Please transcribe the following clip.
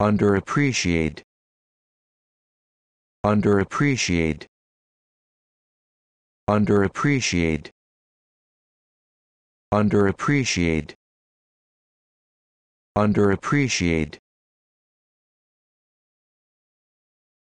underappreciate. Underappreciate. Underappreciate. Underappreciate. Underappreciate.